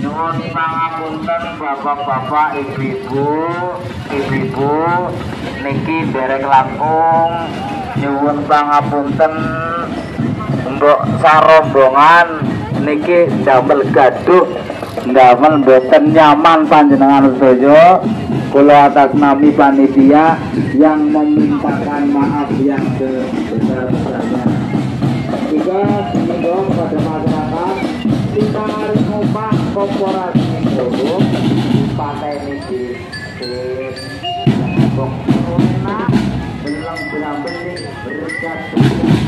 Nyuwun pangapunten bapak-bapak, ibu-ibu, ibu-ibu niki derek langkung. Nyuwun pangapunten untuk sarombongan. Niki damel gaduh damel mboten nyaman panjenengan sedaya. Kula atas nami panitia yang memintakan maaf yang sebesar-besarnya. Juga mendorong pada masyarakat dipari umat korporat hidup pateni ini di kongkong enak belang-belang berkat